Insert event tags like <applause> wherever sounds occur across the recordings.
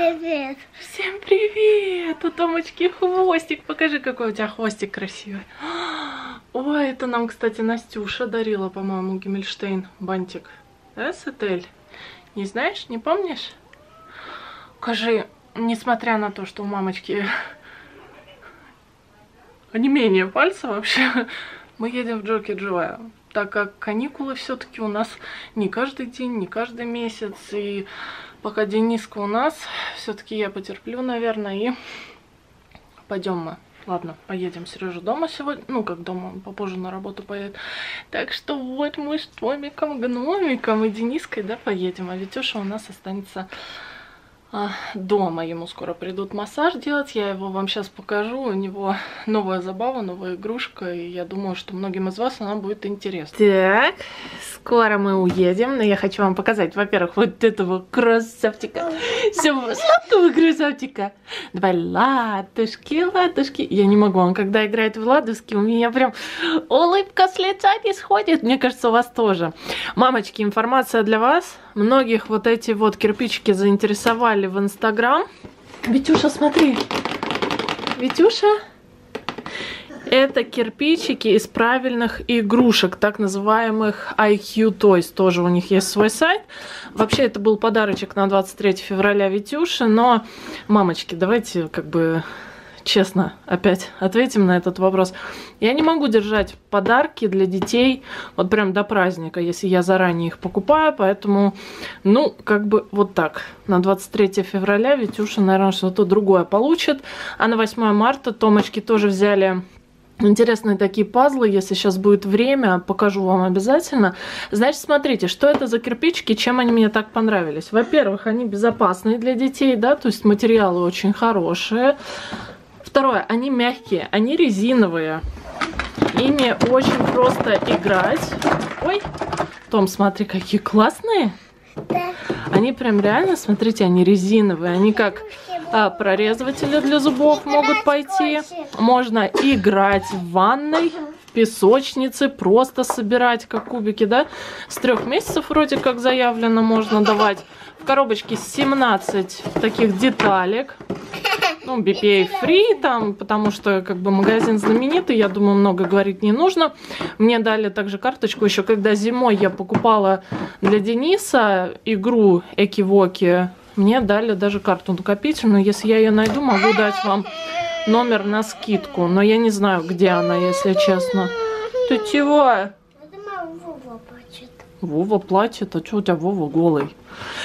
Привет. Всем привет! У Томочки хвостик. Покажи, какой у тебя хвостик красивый. <gasps> Ой, это нам, кстати, Настюша дарила, по-моему, Гиммельштейн бантик. Да, Сетель? Не знаешь, не помнишь? Скажи, несмотря на то, что у мамочки <laughs> не менее пальца вообще, <laughs> мы едем в Джоки Джоя. Так как каникулы все-таки у нас не каждый день, не каждый месяц. И пока Дениска у нас, все-таки я потерплю, наверное, и пойдем мы. Ладно, поедем. Сережа дома сегодня. Ну, как дома, он попозже на работу поедет. Так что вот мы с Томиком, Гномиком и Дениской, да, поедем. А Витюша у нас останется дома. Ему скоро придут массаж делать. Я его вам сейчас покажу. У него новая забава, новая игрушка. И я думаю, что многим из вас она будет интересна. Так, скоро мы уедем. Но я хочу вам показать, во-первых, вот этого красавчика. Всего сладкого красавчика. Давай, ладушки, ладушки. Я не могу, он когда играет в ладушки, у меня прям улыбка с лица не сходит. Мне кажется, у вас тоже. Мамочки, информация для вас. Многих вот эти вот кирпичики заинтересовали в Инстаграм. Витюша, смотри. Витюша. Это кирпичики из правильных игрушек, так называемых IQ Toys. Тоже у них есть свой сайт. Вообще, это был подарочек на 23 февраля Витюши, но, мамочки, давайте как бы честно опять ответим на этот вопрос. Я не могу держать подарки для детей вот прям до праздника, если я заранее их покупаю, поэтому, ну, как бы вот так. На 23 февраля Витюша, наверное, что-то другое получит, а на 8 марта Томочки тоже взяли Интересные такие пазлы, если сейчас будет время, покажу вам обязательно. Значит, смотрите, что это за кирпичики, чем они мне так понравились. Во-первых, они безопасные для детей, да, то есть материалы очень хорошие. Второе, они мягкие, они резиновые. Ими очень просто играть. Ой, Том, смотри, какие классные. Да. Они прям реально, смотрите, они резиновые. Они как прорезыватели для зубов могут пойти. Можно играть в ванной, в песочнице, просто собирать как кубики, да. С трех месяцев вроде как заявлено можно давать. В коробочке 17 таких деталек. Ну, BPA free там, потому что как бы магазин знаменитый, я думаю, много говорить не нужно. Мне дали также карточку еще, когда зимой я покупала для Дениса игру Экивоки мне дали даже карту накопительную. Если я ее найду, могу дать вам номер на скидку. Но я не знаю, где она, если честно. Ты чего? Вова плачет, а что у тебя Вова голый?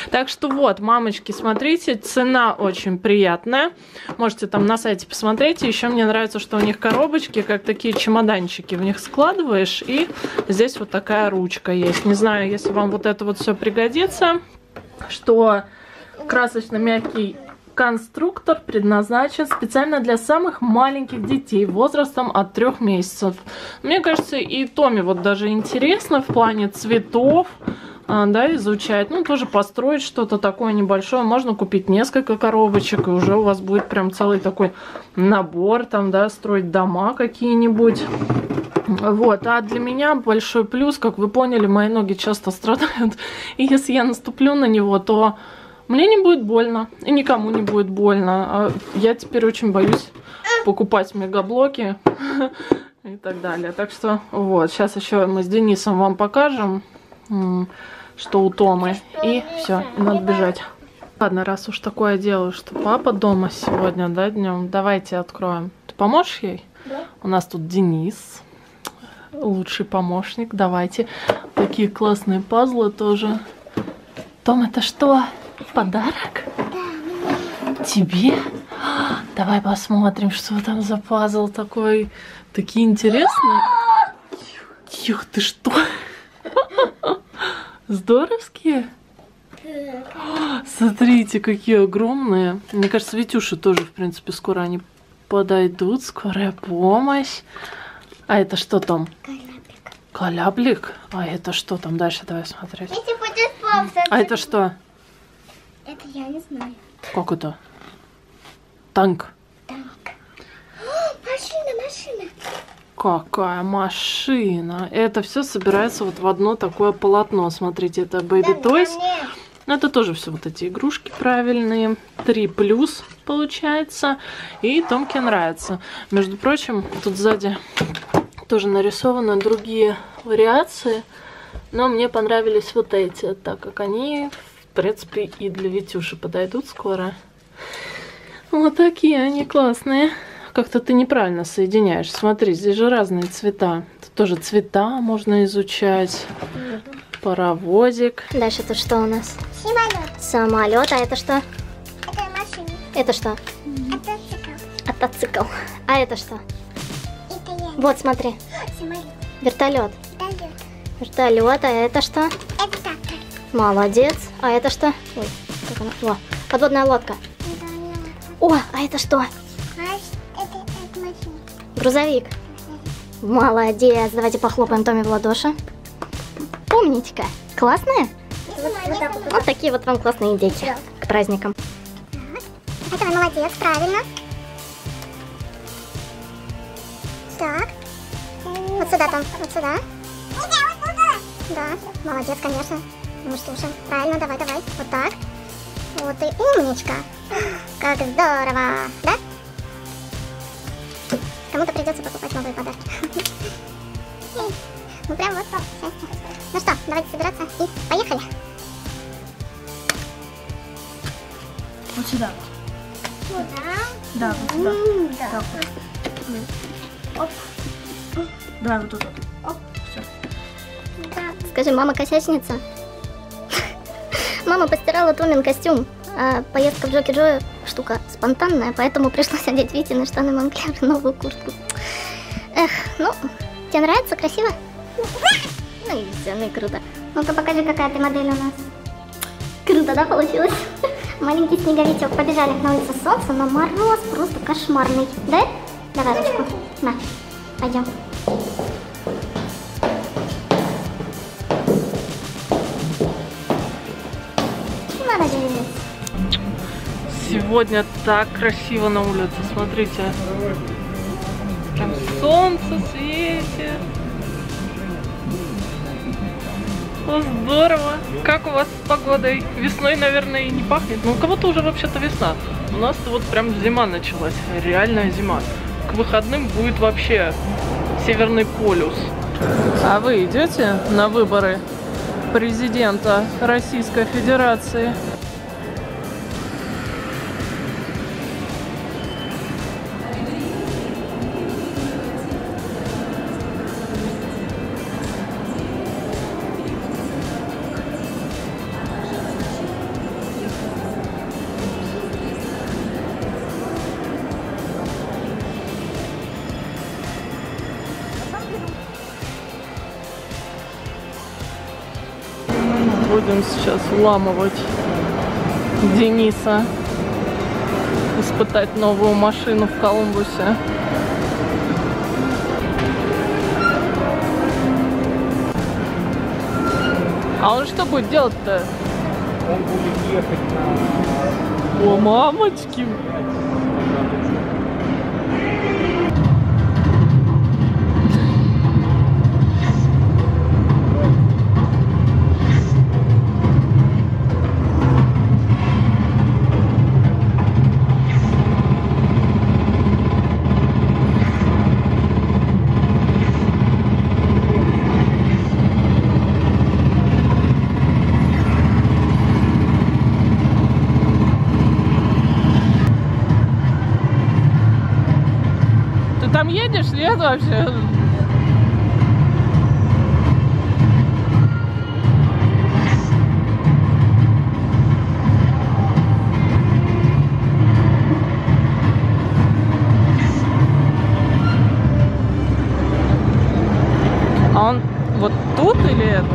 Так что вот, мамочки, смотрите, цена очень приятная. Можете там на сайте посмотреть. Еще мне нравится, что у них коробочки, как такие чемоданчики. В них складываешь, и здесь вот такая ручка есть. Не знаю, если вам вот это вот все пригодится, что красочно-мягкий конструктор предназначен специально для самых маленьких детей возрастом от трех месяцев. Мне кажется, и Томе вот даже интересно в плане цветов, а, да, изучать. Ну, тоже построить что-то такое небольшое. Можно купить несколько коробочек, и уже у вас будет прям целый такой набор, там, да, строить дома какие-нибудь. Вот, а для меня большой плюс, как вы поняли, мои ноги часто страдают. <laughs> И если я наступлю на него, то мне не будет больно, и никому не будет больно. А я теперь очень боюсь покупать мегаблоки <laughs> и так далее. Так что вот, сейчас еще мы с Денисом вам покажем, что у Томы. И все, надо бежать. Ладно, раз уж такое дело, что папа дома сегодня, да, днем, давайте откроем. Ты поможешь ей? Да. У нас тут Денис, лучший помощник. Давайте. Такие классные пазлы тоже. Том, это что? Подарок? Тебе? Давай посмотрим, что там за пазл такой. Такие интересные. Тихо, ты что? Здоровские? Смотрите, какие огромные. Мне кажется, Витюши тоже, в принципе, скоро они подойдут. Скорая помощь. А это что там? Коляблик. А это что там дальше? Давай смотреть. А это что? Это я не знаю. Как это? Танк. Танк. О, машина, машина. Какая машина. Это все собирается вот в одно такое полотно. Смотрите, это Baby Да, Toys. это тоже все вот эти игрушки правильные. 3 плюс получается. И Томке нравится. Между прочим, тут сзади тоже нарисованы другие вариации. Но мне понравились вот эти, так как они, принципе, и для Витюши подойдут скоро. Вот такие они классные. Как-то ты неправильно соединяешь. Смотри, здесь же разные цвета. Тут тоже цвета можно изучать. Паровозик. Дальше тут что у нас? Самолет. Самолет, а это что? Это машина. Это что? Это цикл. Мотоцикл. А это что? Это я. Вот, смотри. Самолет. Вертолет. Дает. Вертолет, а это что? Это. Молодец. А это что? Ой, как она? О, подводная лодка. О, а это что? Грузовик. Молодец. Давайте похлопаем Томе в ладоши. Умничка. Классная? Вот так вот. Вот такие вот вам классные идейки к праздникам. Это молодец, правильно. Так. Вот сюда там, вот сюда. Да, молодец, конечно. Ну что же, правильно, давай, давай. Вот так. Вот и умничка. Как здорово, да? Кому-то придется покупать новые подарки. Ну прям вот счастье. Ну что, давайте собираться и поехали. Вот сюда. Куда? Да, вот сюда. Да. Так вот. Давай вот тут вот. Скажи, мама косячница? Мама постирала Томин костюм, а поездка в Джоки Джо штука спонтанная, поэтому пришлось <laughs> одеть Витины штаны Монклер новую куртку. Эх, ну, тебе нравится? Красиво? Ну и все, ну и круто. Ну-ка покажи, какая ты модель у нас. Круто, да, получилось? <laughs> Маленький снеговичок. Побежали на улицу солнца, но мороз просто кошмарный. Да? Давай ручку. На. Пойдем. Сегодня так красиво на улице, смотрите. Прям солнце светит. О, здорово. Как у вас с погодой? Весной, наверное, и не пахнет. Ну, у кого-то уже вообще-то весна. У нас вот прям зима началась. Реальная зима. К выходным будет вообще Северный полюс. А вы идете на выборы президента Российской Федерации? Будем сейчас вламывать Дениса. Испытать новую машину в Колумбусе. А он что будет делать-то? Он будет ехать на... О, мамочки! Нет вообще? А он вот тут или это?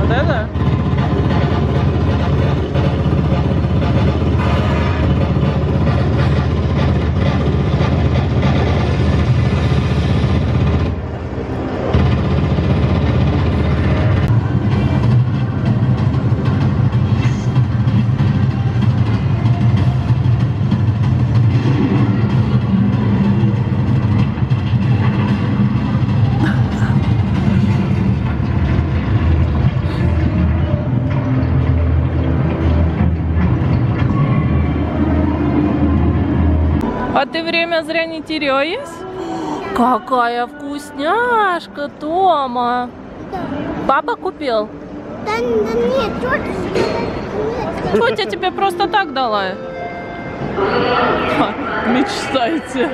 Вот это? Ты время зря не теряешь? Какая вкусняшка, Тома! Папа купил? Да, да нет, тетя Тетя тебе просто так дала. Мечтайте.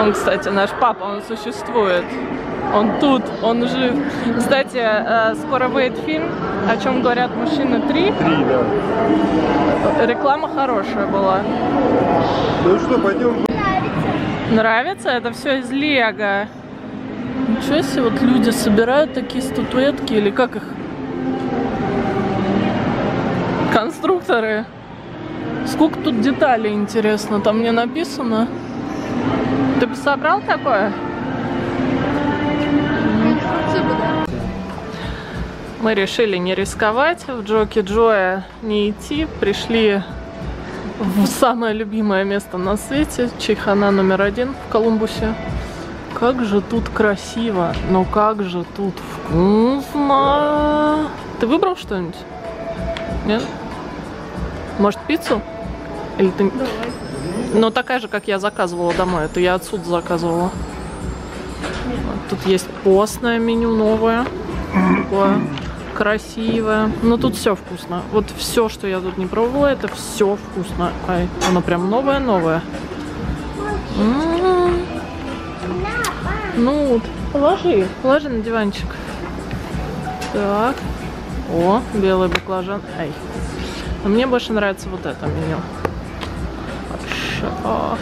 Он, кстати, наш папа, он существует. Он тут, он жив. Кстати, э, скоро выйдет фильм, о чем говорят мужчины 3. Три, да. Реклама хорошая была. Ну что, пойдем. Нравится? Это все из Лего. Ничего себе, вот люди собирают такие статуэтки, или как их? Конструкторы. Сколько тут деталей, интересно, там не написано. Ты бы собрал такое? Мы решили не рисковать, в Джоки Джоя не идти, пришли в самое любимое место на свете, чайхана номер один в Колумбусе. Как же тут красиво, но как же тут вкусно. Ты выбрал что-нибудь? Нет? Может, пиццу? Или ты... Ну, такая же, как я заказывала домой. Это я отсюда заказывала. Вот Тут есть постное меню новое. Такое красивое. Но тут все вкусно. Вот все, что я тут не пробовала, это все вкусно. Ай, оно прям новое-новое. М. Ну вот, положи, положи на диванчик. Так. О, белый баклажан. Ай. А мне больше нравится вот это меню. Вообще.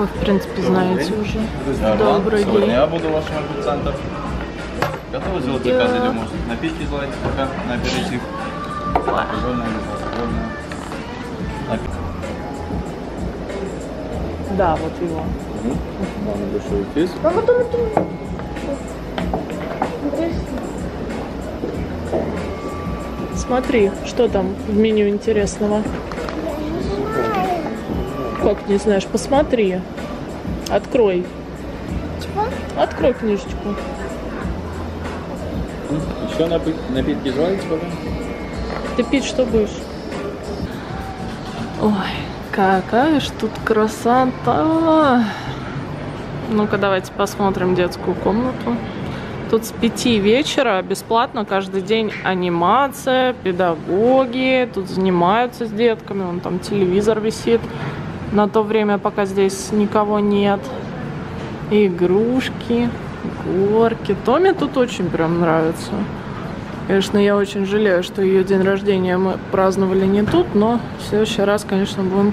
Вы, в принципе, знаете уже. Добрый Сегодня день. я буду вашим официантом. Готовы сделать заказ или может напитки желаете пока на аперитив? Алкогольное. Да, вот его. Вам большой физ. Смотри, что там в меню интересного. Как не знаешь? Посмотри. Открой. Открой книжечку. Еще напи- напитки желаете пока? Ты пить что будешь? Ой, какая ж тут красота! Ну-ка, давайте посмотрим детскую комнату. Тут с пяти вечера бесплатно каждый день анимация, педагоги. Тут занимаются с детками. Вон там телевизор висит на то время, пока здесь никого нет. Игрушки, горки. Томе тут очень прям нравится. Конечно, я очень жалею, что ее день рождения мы праздновали не тут, но в следующий раз, конечно, будем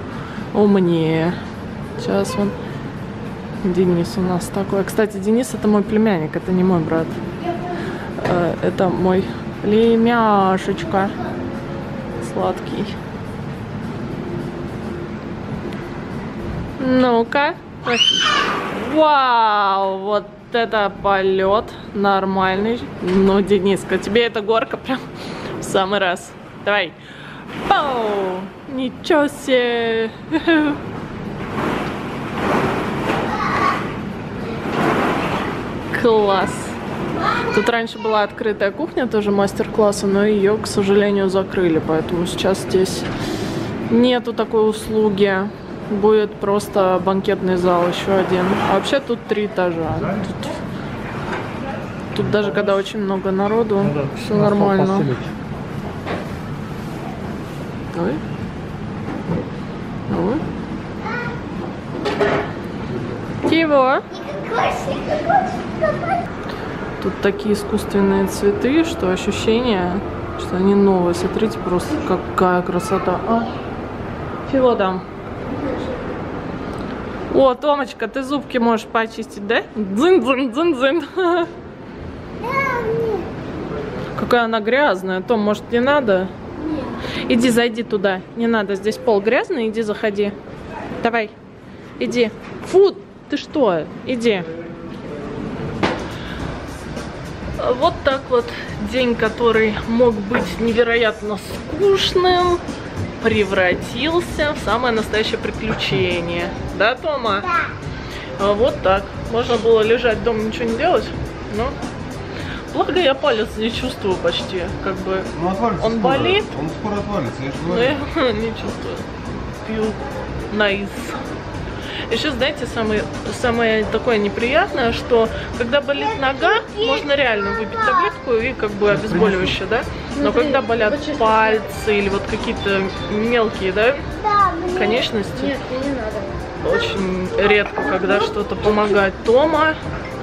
умнее. Сейчас он Денис у нас такой. Кстати, Денис это мой племянник, это не мой брат. Э, Это мой племяшечка. Сладкий. Ну-ка. Вау, вот это полет нормальный. Ну, Дениска, тебе эта горка прям в самый раз. Давай. Пау! Ничего себе! Класс! Тут раньше была открытая кухня, тоже мастер-класса, но ее, к сожалению, закрыли, поэтому сейчас здесь нету такой услуги. Будет просто банкетный зал еще один. А вообще тут три этажа. Тут, тут даже когда очень много народу, все нормально. Ой. Ой. Чего? Тут такие искусственные цветы, что ощущение, что они новые. Смотрите, просто какая красота. А? Чего там? О, Томочка, ты зубки можешь почистить, да? Дзын-дзын-дзын-дзын. Какая она грязная. Том, может, не надо? Иди, зайди туда. Не надо, здесь пол грязный, иди, заходи. Давай, иди. Фу, ты что? Иди. Вот так вот день, который мог быть невероятно скучным, превратился в самое настоящее приключение. <laughs> Да, Тома? Да. Вот так. Можно было лежать дома, ничего не делать, но Благо я палец не чувствую почти, как бы. Ну, отвалится Он скоро. болит? Он скоро отвалится, я же Но говорю. <laughs> я не чувствую. Пью найс. Еще, знаете, самое, самое такое неприятное, что когда болит нога, можно реально выпить таблетку и как бы обезболивающее, да? Но когда болят пальцы или вот какие-то мелкие, да, конечности, очень редко, когда что-то помогает. Тома,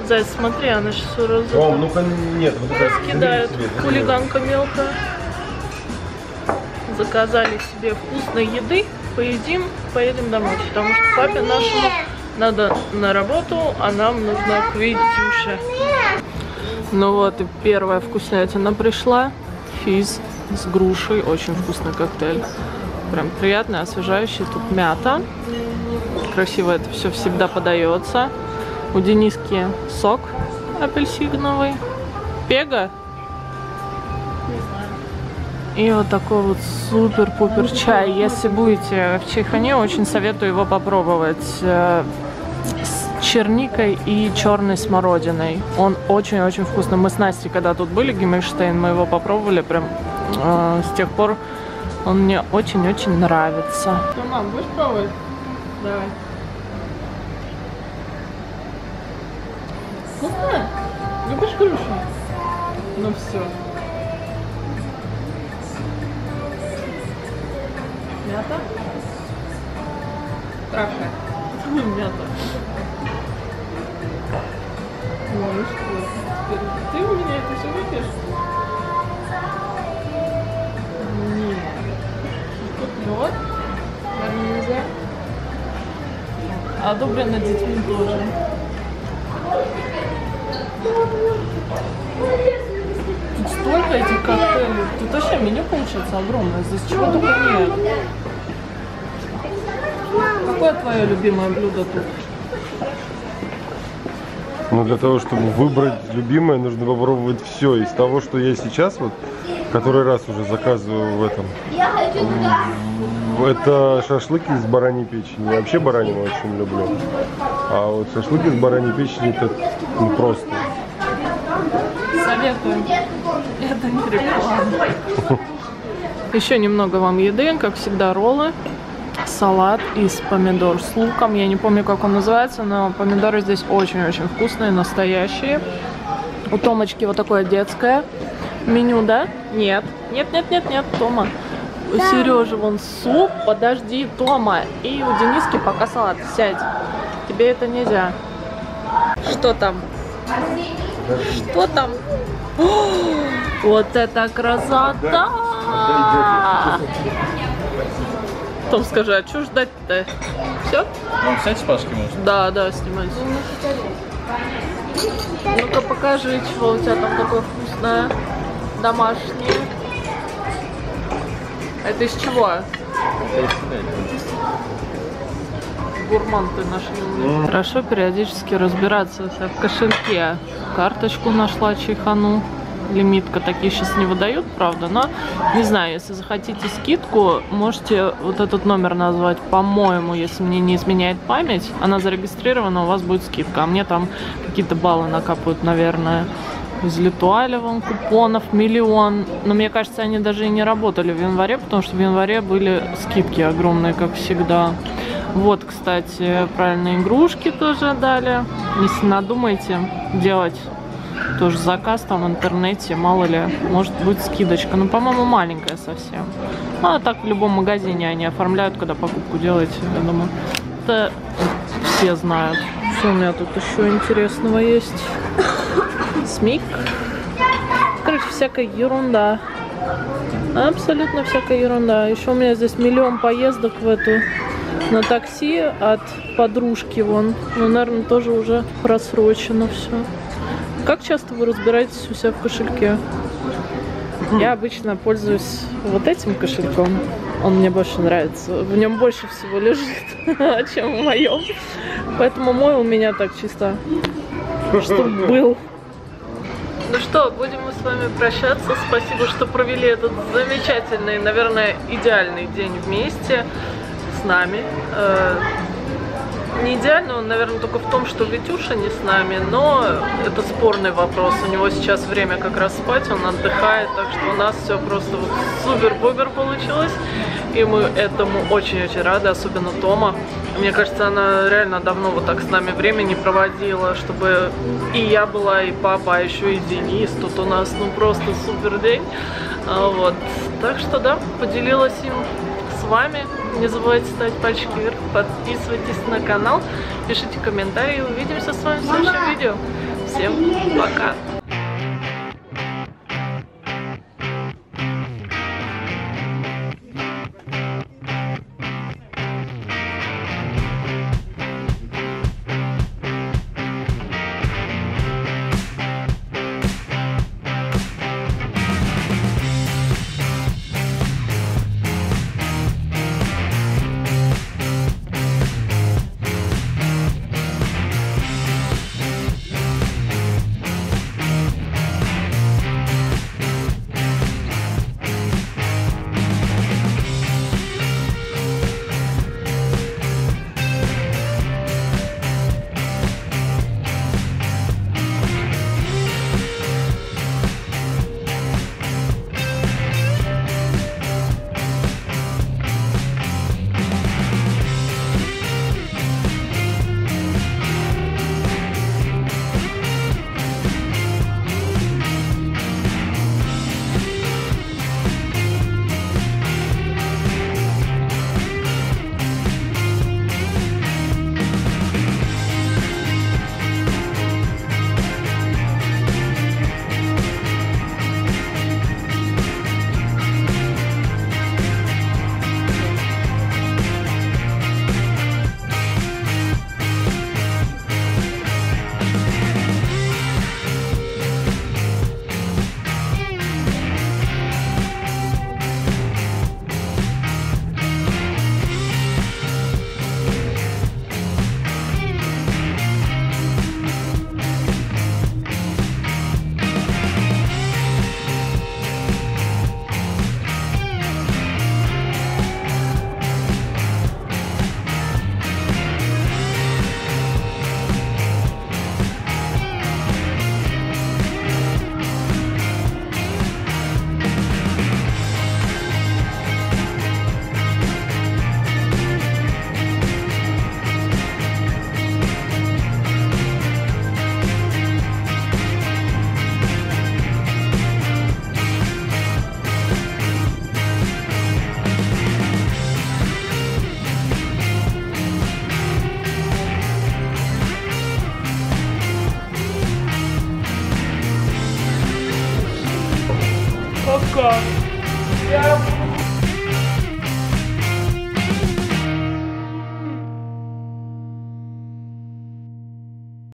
Зайц, смотри, она сейчас все раз... Ром, ну-ка, нет, вот это забери. хулиганка мелкая. Заказали себе вкусной еды, поедим, поедем домой. Потому что папе нашему надо на работу, а нам нужна к Витюше. Ну вот и первая вкуснятина пришла. Физ с грушей, очень вкусный коктейль. Прям приятный, освежающий. Тут мята. Красиво это все всегда подается. У Дениски сок апельсиновый. Пега. И вот такой вот супер-пупер чай. Если будете в Чайхане, очень советую его попробовать. Э, С черникой и черной смородиной. Он очень-очень вкусный. Мы с Настей, когда тут были, Гиммельштейн, мы его попробовали. Прям э, с тех пор он мне очень-очень нравится. Мам, будешь пробовать? Давай. Вкусно? Любишь грушу? Ну все. Мята? Травка. <laughs> Мята. Ну что? Теперь Ты у меня это все выпьешь? Нет. Тут мед. Наверное, нельзя. Одобрено детьми тоже. Тут столько этих коктейлей. Тут вообще меню получается огромное. Здесь чего только нет. Какое твое любимое блюдо тут? Но для того, чтобы выбрать любимое, нужно попробовать все. Из того, что я сейчас вот который раз уже заказываю в этом. Это шашлыки из бараньей печени. Я вообще баранину очень люблю. А вот шашлыки из бараньей печени это ну, просто. Советую. Это не реклама. Еще немного вам еды, как всегда, роллы. Салат из помидор с луком. Я не помню, как он называется, но помидоры здесь очень-очень вкусные, настоящие. У Томочки вот такое детское меню, да? Нет. Нет, нет, нет, нет, Тома. У Сережи вон суп, подожди, Тома. И у Дениски пока салат. Сядь. Тебе это нельзя. Что там? Что там? О, вот это красота! Том, скажи, а что ждать-то? Все? Вам снять шпажки может? Да, да, снимать. Ну-ка покажи, чего у тебя там такое вкусное, домашнее. Это из чего? Гурман ты наш юный. Хорошо периодически разбираться в кошельке. Карточку нашла чайхану. Лимитка такие сейчас не выдают, правда, но не знаю, если захотите скидку, можете вот этот номер назвать, по-моему, если мне не изменяет память, она зарегистрирована, у вас будет скидка, а мне там какие-то баллы накапают, наверное. Из Литуаля вон купонов миллион. Но мне кажется, они даже и не работали в январе, потому что в январе были скидки огромные, как всегда. Вот, кстати, правильные игрушки тоже дали. Если надумаете делать тоже заказ там в интернете, мало ли, может быть скидочка. Ну, по-моему, маленькая совсем. Ну, а так в любом магазине они оформляют, когда покупку делаете, я думаю. Это все знают. Что у меня тут еще интересного есть? Смик. Короче, всякая ерунда. Абсолютно всякая ерунда. Еще у меня здесь миллион поездок в эту на такси от подружки вон. Ну, наверное, тоже уже просрочено все. Как часто вы разбираетесь у себя в кошельке? Я обычно пользуюсь вот этим кошельком. Он мне больше нравится. В нем больше всего лежит, <laughs> чем в моем. Поэтому мой у меня так чисто, чтобы <laughs> был. Ну что, будем мы с вами прощаться. Спасибо, что провели этот замечательный, наверное, идеальный день вместе с нами. Не идеальный, он, наверное, только в том, что Витюша не с нами, но это спорный вопрос. У него сейчас время как раз спать, он отдыхает, так что у нас все просто вот супер-бубер получилось. И мы этому очень-очень рады, особенно Тома. Мне кажется, она реально давно вот так с нами время не проводила, чтобы и я была, и папа, а еще и Денис. Тут у нас ну просто супер день. А, вот. Так что да, поделилась им вами. Не забывайте ставить пальчики вверх, подписывайтесь на канал, пишите комментарии. Увидимся с вами в следующем видео. Всем пока!